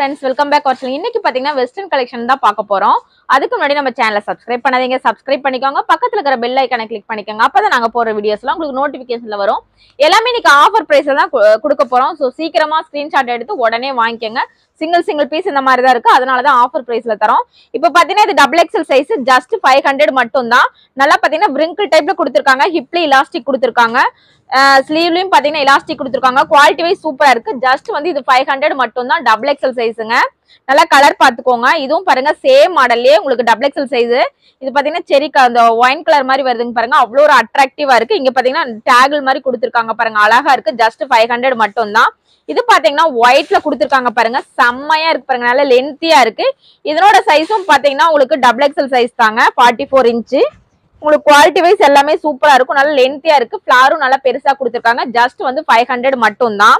Friends welcome back வாட்சிங் இன்னைக்கு பார்த்தீங்கன்னா வெஸ்டர்ன் கலெக்ஷன் தான் பார்க்க போகிறோம் அதுக்கு முன்னாடி நம்ம சேனலை சப்ஸ்கிரைப் பண்ணாதீங்க. சப்ஸ்கிரைப் பண்ணிக்கோங்க. பக்கத்தில் இருக்கிற பெல் ஐக்கனை கிளிக் பண்ணிக்கோங்க. அப்போ தான் நாங்கள் போகிற வீடியோஸ்லாம் உங்களுக்கு நோட்டிஃபிகேஷனில் வரும். எல்லாமே இன்னைக்கு ஆஃபர் ப்ரைஸில் தான் கொடுக்க போறோம். ஸோ சீக்கிரமா ஸ்க்ரீன்ஷாட் எடுத்து உடனே வாங்கிக்கோங்க. சிங்கிள் சிங்கிள் பீஸ் இந்த மாதிரி தான் இருக்கு. அதனால தான் ஆஃபர் பிரைஸ்ல தரோம். இப்போ பாத்தீங்கன்னா இது double XL size just five hundred மட்டும் தான் நல்லா பாத்தீங்கன்னா பிரிங்கிள் டைப்ல கொடுத்துருக்காங்க. ஹிப்ல இலாஸ்டிக் கொடுத்துருக்காங்க. ஸ்லீவ்லயும் பாத்தீங்கன்னா இலாஸ்டிக் கொடுத்துருக்காங்க. குவாலிட்டி வைஸ் சூப்பரா இருக்கு. ஜஸ்ட் வந்து இது ஃபைவ் ஹண்ட்ரட் மட்டும் தான் டபுள் எக்ஸல் சைஸுங்க நல்லா கலர் பார்த்துக்கோங்க இதுவும் பாருங்க சேம் மாடல்லே உங்களுக்கு டபுள் எக்ஸல் சைஸ் இது பாத்தீங்கன்னா செரி அந்த ஒயின் கலர் மாதிரி வருதுங்க பாருங்க. அவ்வளோ ஒரு அட்ராக்டிவா இருக்கு. இங்க பாத்தீங்கன்னா டேகிள் மாதிரி கொடுத்துருக்காங்க பாருங்க. அழகா இருக்கு. ஜஸ்ட் ஃபைவ் ஹண்ட்ரட் மட்டும் தான் இது பாத்தீங்கன்னா ஒயிட்ல கொடுத்துருக்காங்க பாருங்க. செம்மையா இருக்கு பாருங்க. நல்லா லென்த்தியா இருக்கு. இதனோட சைஸும் பாத்தீங்கன்னா உங்களுக்கு டபுள் எக்ஸல் சைஸ் தாங்க. ஃபார்ட்டி ஃபோர் இன்ச்சு உங்களுக்கு குவாலிட்டி வைஸ் எல்லாமே சூப்பரா இருக்கும். நல்லா லென்த்தியா இருக்கு. ஃபிளாரும் நல்லா பெருசா கொடுத்துருக்காங்க. ஜஸ்ட் வந்து ஃபைவ் ஹண்ட்ரட் மட்டும் தான்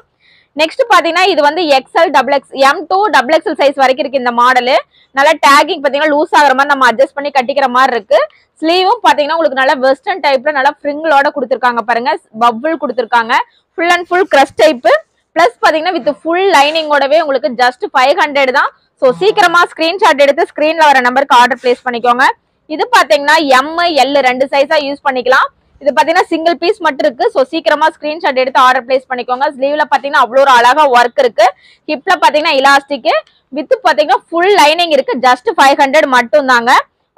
நெக்ஸ்ட் பாத்தீங்கன்னா இது வந்து XL double X M to double XL size வரைக்கும் இருக்கு இந்த மாடல் நல்லா டேகிங் பாத்தீங்கன்னா லூஸ் ஆகிற மாதிரி நம்ம அட்ஜஸ்ட் பண்ணி கட்டிக்கிற மாதிரி இருக்கு. ஸ்லீவும் பாத்தீங்கன்னா உங்களுக்கு நல்லா வெஸ்டர்ன் டைப்ல நல்லா ஃப்ரிங்களோட கொடுத்துருக்காங்க பாருங்க. பபுள் கொடுத்துருக்காங்க. Full and full crush type plus பாத்தீங்கன்னா வித் ஃபுல் லைனிங்கோடவே உங்களுக்கு ஜஸ்ட் ஃபைவ் ஹண்ட்ரட் தான். ஸோ சீக்கிரமா ஸ்கிரீன்ஷாட் எடுத்து ஸ்கிரீன்ல வர நம்பருக்கு ஆர்டர் பிளேஸ் பண்ணிக்கோங்க. இது பாத்தீங்கன்னா எம் எல் ரெண்டு சைஸா யூஸ் பண்ணிக்கலாம். இது பாத்தீங்கன்னா சிங்கிள் பீஸ் மட்டும் இருக்கு. ஸோ சீக்கிரமா ஸ்கிரீன்ஷாட் எடுத்து ஆர்டர் பிளேஸ் பண்ணிக்கோங்க. ஸ்லீவ்ல பாத்தீங்கன்னா அவ்வளோ ஒரு அழகா ஒர்க் இருக்கு. ஹிப்ல பாத்தீங்கன்னா இலாஸ்டிக் வித் பாத்தீங்கன்னா ஃபுல் லைனிங் இருக்கு. ஜஸ்ட் ஃபைவ் ஹண்ட்ரட் மட்டும் தாங்க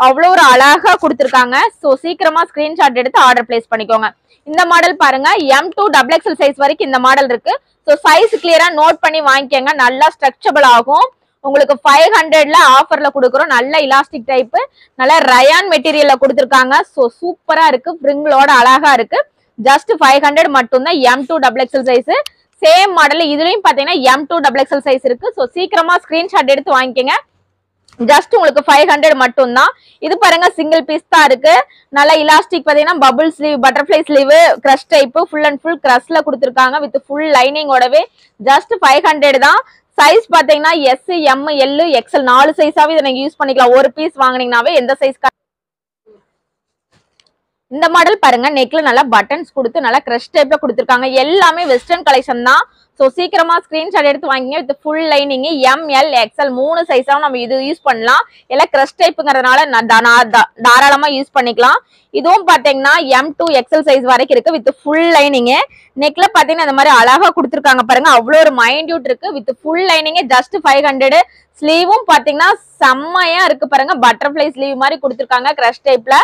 அவ்வளோ ஒரு அழகா கொடுத்துருக்காங்க. ஸோ சீக்கிரமா ஸ்கிரீன்ஷாட் எடுத்து ஆர்டர் பிளேஸ் பண்ணிக்கோங்க. இந்த மாடல் பாருங்க. M to double XL size வரைக்கும் இந்த மாடல் இருக்கு. ஸோ சைஸ் கிளியரா நோட் பண்ணி வாங்கிக்கோங்க. நல்லா ஸ்ட்ரக்சபிள் ஆகும். உங்களுக்கு ஃபைவ் ஹண்ட்ரட்ல ஆஃபர்ல கொடுக்குறோம். நல்ல இலாஸ்டிக் டைப்பு நல்ல ரயான் மெட்டீரியல்ல கொடுத்துருக்காங்க. ஸோ சூப்பரா இருக்கு. பிரிங்களோட அழகா இருக்கு. ஜஸ்ட் ஃபைவ் ஹண்ட்ரட் மட்டும்தான். M to double XL size same model இதுலயும் பாத்தீங்கன்னா M to double XL size இருக்கு. ஸோ சீக்கிரமா ஸ்கிரீன்ஷாட் எடுத்து வாங்கிக்கோங்க. ஜஸ்ட் உங்களுக்கு ஃபைவ் ஹண்ட்ரட் மட்டும் தான் இது பாருங்க சிங்கிள் பீஸ் தான் இருக்கு. நல்லா இலாஸ்டிக் பாத்தீங்கன்னா bubble sleeve butterfly sleeve crush type full and full கிரஷ்ல கொடுத்துருக்காங்க. வித் ஃபுல் லைனிங்கோடவே ஜஸ்ட் ஃபைவ் ஹண்ட்ரட் தான். சைஸ் பாத்தீங்கன்னா எஸ் எம் எல் எக்ஸ்எல் நாலு சைஸாவே இதை நீங்க யூஸ் பண்ணிக்கலாம். ஒரு பீஸ் வாங்குனீங்கனாவே எந்த சைஸ் இந்த மாடல் பாருங்க நெக்ல நல்லா பட்டன்ஸ் கொடுத்து நல்லா கிரஷ் டைப்ல கொடுத்துருக்காங்க. எல்லாமே வெஸ்டர்ன் கலெக்ஷன் தான். ஸோ சீக்கிரமா ஸ்கிரீன்ஷாட் எடுத்து வாங்கிங்க. With full lining M L XL மூணு சைஸாவும் நம்ம இது யூஸ் பண்ணலாம். எல்லாம் கிரஷ் டைப்புங்கிறதுனால நான் தா- தாராளமா யூஸ் பண்ணிக்கலாம். இதுவும் பாத்தீங்கன்னா எம் டூ எக்ஸ்எல் சைஸ் வரைக்கும் இருக்கு வித் ஃபுல் லைனிங் நெக்ல பாத்தீங்கன்னா இந்த மாதிரி அழகா கொடுத்துருக்காங்க பாருங்க. அவ்வளோ ஒரு மைண்ட்யூட் இருக்கு. With full lining just five hundred ஸ்லீவும் பாத்தீங்கன்னா செம்மையா இருக்கு பாருங்க. பட்டர்ஃபிளை ஸ்லீவ் மாதிரி கொடுத்துருக்காங்க கிரஷ் டைப்ல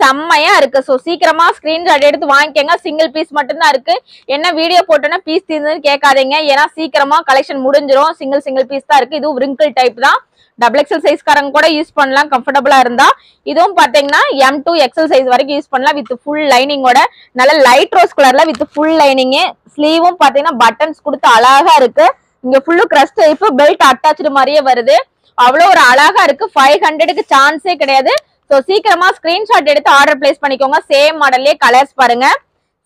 செம்மையா இருக்கு. ஸோ சீக்கிரமா ஸ்கிரீன்ஷாட் எடுத்து வாங்கிக்கோங்க. சிங்கிள் பீஸ் மட்டும்தான் இருக்கு. என்ன வீடியோ போட்டோன்னா பீஸ் தீர்ந்துன்னு கேட்காதீங்க. ஏன்னா சீக்கிரமா கலெக்ஷன் முடிஞ்சிரும். சிங்கிள் சிங்கிள் பீஸ் தான் இருக்கு. இதுவும் ரிங்கிள் டைப் தான். டபுள் எக்ஸல் சைஸ்காரங்க கூட யூஸ் பண்ணலாம். கம்ஃபர்டபுளா இருந்தா. இதுவும் பாத்தீங்கன்னா எம் டூ எக்ஸல் சைஸ் வரைக்கும் யூஸ் பண்ணலாம். வித் ஃபுல் லைனிங்கோட நல்ல லைட் ரோஸ் கலர்ல வித் ஃபுல் லைனிங் ஸ்லீவும் பாத்தீங்கன்னா பட்டன்ஸ் கொடுத்து அழகா இருக்கு. இங்க full crush type belt attach மாதிரியே வருது. அவ்வளோ ஒரு அழகா இருக்கு. ஃபைவ் ஹண்ட்ரடுக்கு சான்ஸே கிடையாது. ஸோ சீக்கிரமா ஸ்கிரீன்ஷாட் எடுத்து ஆர்டர் பிளேஸ் பண்ணிக்கோங்க. சேம் மாடல்லே கலர்ஸ் பாருங்க.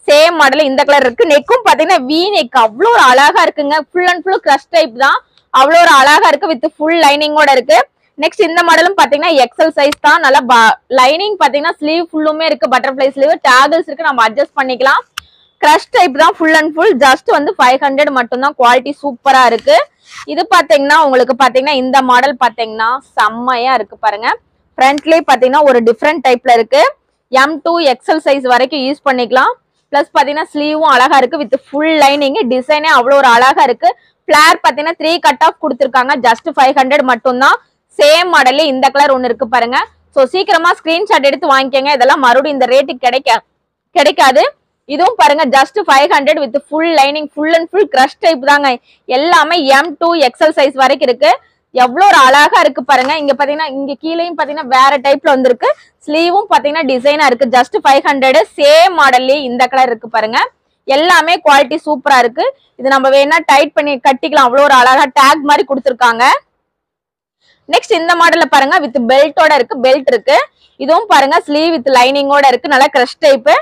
சேம் மாடல் இந்த கலர் இருக்கு. நெக்கும் பாத்தீங்கன்னா வி நெக் அவ்வளோ ஒரு அழகா இருக்குங்க. Full and full crush type தான். அவ்வளோ ஒரு அழகா இருக்கு வித் ஃபுல் லைனிங்கோட இருக்கு. நெக்ஸ்ட் இந்த மாடலும் பாத்தீங்கன்னா எக்ஸல் சைஸ் தான். நல்லா லைனிங் பாத்தீங்கன்னா ஸ்லீவ் ஃபுல்லுமே இருக்கு. பட்டர்ஃபிளை ஸ்லீவ் டேகல்ஸ் இருக்கு. நம்ம அட்ஜஸ்ட் பண்ணிக்கலாம். கிரஷ் டைப் தான் ஃபுல் அண்ட் ஃபுல் ஜஸ்ட் வந்து ஃபைவ் ஹண்ட்ரட் மட்டும்தான். குவாலிட்டி சூப்பரா இருக்கு. இது பாத்தீங்கன்னா உங்களுக்கு பாத்தீங்கன்னா இந்த மாடல் பாத்தீங்கன்னா செம்மையா இருக்கு பாருங்க. ஃப்ரண்ட்லேயே பாத்தீங்கன்னா ஒரு டிஃப்ரெண்ட் டைப்ல இருக்கு. எம் டூ எக்ஸல் சைஸ் வரைக்கும் யூஸ் பண்ணிக்கலாம். பிளஸ் பாத்தீங்கன்னா ஸ்லீவும் அழகா இருக்கு வித் ஃபுல் லைனிங் டிசைனே அவ்வளோ ஒரு அழகா இருக்கு. ஃபிளேர் பாத்தீங்கன்னா த்ரீ கட் ஆஃப் கொடுத்துருக்காங்க. ஜஸ்ட் ஃபைவ் ஹண்ட்ரட் மட்டும் தான் சேம் மாடல்லே இந்த கலர் ஒன்று இருக்கு பாருங்க. ஸோ சீக்கிரமா ஸ்க்ரீன்ஷாட் எடுத்து வாங்கிக்கோங்க. இதெல்லாம் மறுபடியும் இந்த ரேட்டுக்கு கிடைக்க கிடைக்காது. இதுவும் பாருங்க just five hundred with full lining full and full crush type தாங்க. எல்லாமே எம் டூ எக்ஸல் சைஸ் வரைக்கும் இருக்கு. எவ்வளோ ஒரு அழகா இருக்கு பாருங்க. இங்க பாத்தீங்கன்னா இங்க கீழேயும் பாத்தீங்கன்னா வேற டைப்ல வந்திருக்கு. ஸ்லீவும் பாத்தீங்கன்னா டிசைனா இருக்கு. ஜஸ்ட் ஃபைவ் ஹண்ட்ரடு சேம் மாடல்லே இந்த கலர் இருக்கு பாருங்க. எல்லாமே குவாலிட்டி சூப்பரா இருக்கு. இது நம்ம வேணா டைட் பண்ணி கட்டிக்கலாம். அவ்வளோ ஒரு அழகா டேக் மாதிரி கொடுத்துருக்காங்க. நெக்ஸ்ட் இந்த மாடல்ல பாருங்க. வித் பெல்ட்டோட இருக்கு. பெல்ட் இருக்கு. இதுவும் பாருங்க. ஸ்லீவ் வித் லைனிங்கோட இருக்கு. நல்லா கிரஷ் டைப்பு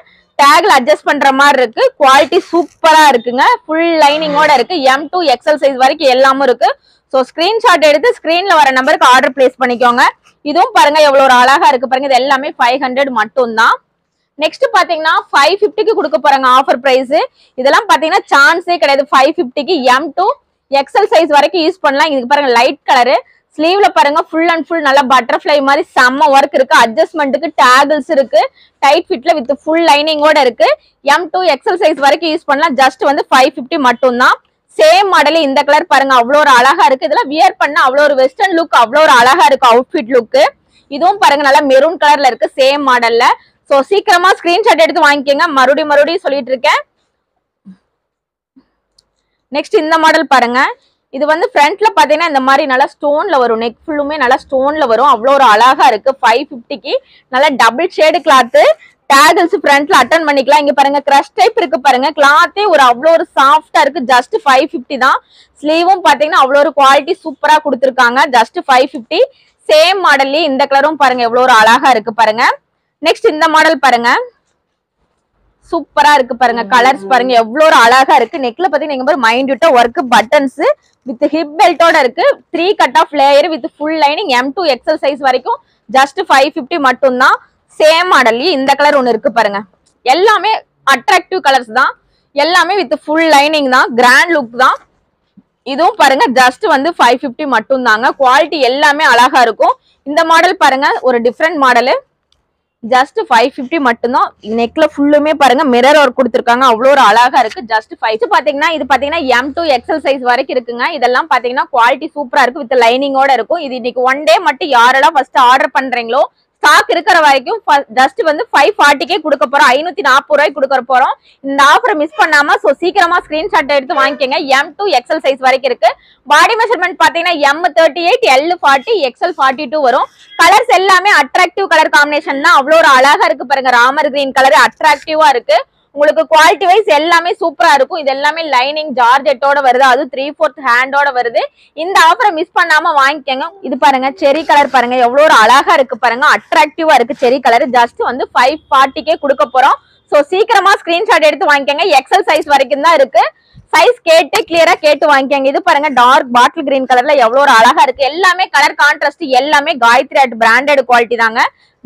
டேக்ல அட்ஜஸ்ட் பண்ற மாதிரி இருக்கு. குவாலிட்டி சூப்பரா இருக்குங்க. ஃபுல் லைனிங்கோட இருக்கு. எம் டூ எக்ஸல் சைஸ் வரைக்கும் எல்லாமும் இருக்கு. ஸோ ஸ்கிரீன்ஷாட் எடுத்து ஸ்கிரீன்ல வர நம்பருக்கு ஆர்டர் பிளேஸ் பண்ணிக்கோங்க. இதுவும் பாருங்க எவ்வளவு ஒரு அழகா இருக்கு பாருங்க. இது எல்லாமே ஃபைவ் ஹண்ட்ரட் மட்டும் தான் நெக்ஸ்ட் பாத்தீங்கன்னா ஃபைவ் ஃபிஃப்டிக்கு கொடுக்க போறாங்க ஆஃபர் பிரைஸ் இதெல்லாம் பாத்தீங்கன்னா சான்ஸே கிடையாது. ஃபைவ் ஃபிஃப்டிக்கு எம் டூ எக்ஸல் சைஸ் வரைக்கும் யூஸ் பண்ணலாம். இதுக்கு பாருங்க லைட் கலரு ஸ்லீவ்ல பாருங்க ஃபுல் அண்ட் ஃபுல் நல்லா பட்டர்ஃப்ளை மாதிரி செம்ம ஒர்க் இருக்கு. அட்ஜஸ்ட்மெண்ட்டுக்கு டேகிள்ஸ் இருக்கு. டைட் ஃபிட்ல வித் ஃபுல் லைனிங்கோட இருக்கு. எம் டூ எக்ஸல் சைஸ் வரைக்கும் யூஸ் பண்ணலாம். ஜஸ்ட் வந்து ஃபைவ் ஃபிஃப்டி மட்டும் தான் சேம் மாடல் இந்த கலர் பாருங்க அவ்வளோ ஒரு அழகா இருக்கு. இதெல்லாம் வியர் பண்ண அவ்வளோ ஒரு வெஸ்டர்ன் லுக் அவ்வளோ ஒரு அழகா இருக்கு அவுட்ஃபிட் லுக்கு இதுவும் பாருங்க நல்லா மெரூன் கலர்ல இருக்கு சேம் மாடல்ல ஸோ சீக்கிரமா ஸ்கிரீன்ஷாட் எடுத்து வாங்கிக்கோங்க. மறுபடியும் மறுபடியும் சொல்லிட்டு இருக்கேன். நெக்ஸ்ட் இந்த மாடல் பாருங்க. இது வந்து ஃப்ரண்ட்ல பாத்தீங்கன்னா இந்த மாதிரி நல்லா ஸ்டோன்ல வரும். நெக் ஃபுல்லுமே நல்லா ஸ்டோன்ல வரும். அவ்வளோ ஒரு அழகா இருக்கு. ஃபைவ் ஃபிஃப்டிக்கு நல்லா டபுள் ஷேடு கிளாத்து டேகிள்ஸ் ஃப்ரண்ட்ல அட்டன் பண்ணிக்கலாம். இங்க பாருங்க கிரஷ் டைப் இருக்கு பாருங்க. கிளாத்தே ஒரு அவ்வளோ ஒரு சாஃப்டா இருக்கு. ஜஸ்ட் ஃபைவ் ஃபிஃப்டி தான். ஸ்லீவும் பாத்தீங்கன்னா அவ்வளோ ஒரு குவாலிட்டி சூப்பரா கொடுத்துருக்காங்க. ஜஸ்ட் ஃபைவ் ஃபிஃப்டி சேம் மாடல்லே இந்த கலரும் பாருங்க எவ்வளோ ஒரு அழகா இருக்கு பாருங்க. நெக்ஸ்ட் இந்த மாடல் பாருங்க. சூப்பரா இருக்கு பாருங்க கலர்ஸ் பாருங்க எவ்வளவு ஒரு அழகா இருக்கு. நெக்ல பாத்தீங்கன்னா நீங்க பாரு mind work buttons with hip பெல்ட்டோட இருக்கு. Three cut off layer with full lining M to XL size வரைக்கும் ஜஸ்ட் ஃபைவ் ஃபிஃப்டி மட்டும் தான் சேம் மாடல்லயே இந்த கலர் ஒன்னு இருக்கு பாருங்க. எல்லாமே அட்ராக்டிவ் கலர்ஸ் தான். எல்லாமே வித் ஃபுல் லைனிங் தான் கிராண்ட் லுக் தான். இதுவும் பாருங்க ஜஸ்ட் வந்து ஃபைவ் ஃபிஃப்டி மட்டும் தாங்க குவாலிட்டி எல்லாமே அழகா இருக்கும். இந்த மாடல் பாருங்க ஒரு different model just five fifty மட்டும்தான். நெக்ல ஃபுல்லுமே பாருங்க மிரர் ஒர்க் கொடுத்துருக்காங்க. அவ்வளோ ஒரு அழகா இருக்கு. ஜஸ்ட் ஃபைவ் பாத்தீங்கன்னா இது பாத்தீங்கன்னா எம் டூ எக்ஸல் சைஸ் வரைக்கும் இருக்குங்க. இதெல்லாம் பாத்தீங்கன்னா குவாலிட்டி சூப்பரா இருக்கு வித் லைனிங்கோட இருக்கும். இது இன்னைக்கு ஒன் டே மட்டும் யாரெல்லாம் ஃபர்ஸ்ட் ஆர்டர் பண்றீங்களோ ஸ்டாக் இருக்கிற வரைக்கும் ஜஸ்ட் வந்து ஃபைவ் ஃபார்ட்டிக்கே கொடுக்க போறோம். ஐநூத்தி நாற்பது ரூபாய்க்கு கொடுக்க போறோம். இந்த ஆஃபரை மிஸ் பண்ணாம சோ சீக்கிரமா ஸ்கிரீன்ஷாட் எடுத்து வாங்கிக்கோங்க. எம் டூ எக்ஸல் சைஸ் வரைக்கும் இருக்கு. பாடி மெஷர்மெண்ட் பாத்தீங்கன்னா M thirty eight L forty XL forty two வரும். கலர்ஸ் எல்லாமே அட்ராக்டிவ் கலர் காம்பினேஷன் தான். அவ்வளோ ஒரு அழகா இருக்கு பாருங்க. ராமர் கிரீன் கலர் அட்ராக்டிவா இருக்கு. உங்களுக்கு குவாலிட்டி வைஸ் எல்லாமே சூப்பரா இருக்கும். இது எல்லாமே லைனிங் ஜார்ஜெட்டோட வருது. அது த்ரீ ஃபோர்த் ஹேண்டோட வருது. இந்த ஆஃபரை மிஸ் பண்ணாம வாங்கிக்கோங்க. இது பாருங்க செரி கலர் பாருங்க. எவ்வளோ ஒரு அழகா இருக்கு பாருங்க. அட்ராக்டிவா இருக்கு செரி கலர் ஜஸ்ட் வந்து ஃபைவ் ஃபார்ட்டிக்கே கொடுக்க போறோம். ஸோ சீக்கிரமா ஸ்கிரீன்ஷாட் எடுத்து வாங்கிக்கோங்க. எக்ஸல் சைஸ் வரைக்கும் தான் இருக்கு. சைஸ் கேட்டு கிளியரா கேட்டு வாங்கிக்கோங்க. இது பாருங்க டார்க் பாட்டில் கிரீன் கலர்ல எவ்வளவு ஒரு அழகா இருக்கு. எல்லாமே கலர் கான்ட்ராஸ்ட் எல்லாமே காயத்ரி அட் பிராண்டட் குவாலிட்டி தாங்க.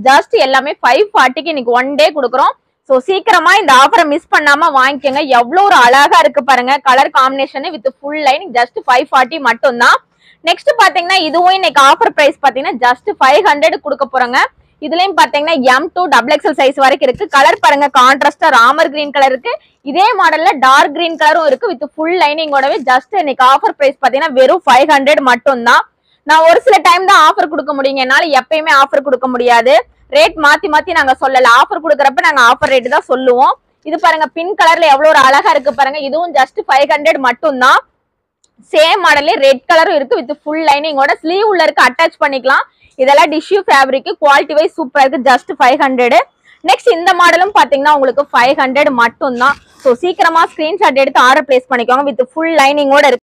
ஜஸ்ட் எல்லாமே ஃபைவ் ஃபார்ட்டிக்கு இன்னைக்கு ஒன் டே கொடுக்குறோம். சோ சீக்கிரமா இந்த ஆஃபரை மிஸ் பண்ணாம வாங்கிக்கோங்க. எவ்வளவு ஒரு அழகா இருக்கு பாருங்க. Colour combination with full line just five forty மட்டும் தான் நெக்ஸ்ட் பாத்தீங்கன்னா இதுவும் இன்னைக்கு ஆஃபர் பிரைஸ் பாத்தீங்கன்னா ஜஸ்ட் ஃபைவ் ஹண்ட்ரட் கொடுக்க போறாங்க. இதுலயும் பாத்தீங்கன்னா M to double XL size வரைக்கும் இருக்கு. கலர் பாருங்க கான்ட்ராஸ்டா ராமர் கிரீன் கலர் இருக்கு. இதே மாடல்ல டார்க் கிரீன் கலரும் இருக்கு. வித் ஃபுல் லைனிங்கோடவே ஜஸ்ட் இன்னைக்கு ஆஃபர் பிரைஸ் பாத்தீங்கன்னா வெறும் ஃபைவ் ஹண்ட்ரட் மட்டும் தான் நான் ஒரு சில டைம் தான் ஆஃபர் கொடுக்க முடியுங்க என்னால எப்பயுமே ஆஃபர் கொடுக்க முடியாது. ரேட் மாத்தி மாத்தி நாங்க சொல்லல. ஆஃபர் கொடுக்கறப்ப நாங்க ஆஃபர் ரேட் தான் சொல்லுவோம். இது பாருங்க பிங்க் கலர்ல எவ்வளவு ஒரு அழகா இருக்கு பாருங்க. இதுவும் ஜஸ்ட் ஃபைவ் ஹண்ட்ரட் மட்டும் தான் சேம் மாடல்லே ரெட் கலரும் இருக்கு வித் ஃபுல் லைனிங்கோட ஸ்லீவ் உள்ள இருக்கு அட்டாச் பண்ணிக்கலாம். இதெல்லாம் டிஷ்யூ ஃபேப்ரிக் குவாலிட்டி வைஸ் சூப்பரா இருக்கு. ஜஸ்ட் ஃபைவ் ஹண்ட்ரட் நெக்ஸ்ட் இந்த மாடலும் பாத்தீங்கன்னா உங்களுக்கு ஃபைவ் ஹண்ட்ரட் மட்டும் தான் ஸோ சீக்கிரமா ஸ்கிரீன்ஷாட் எடுத்து ஆர்டர் பிளேஸ் பண்ணிக்கோங்க. வித் ஃபுல் லைனிங்கோட இருக்கு.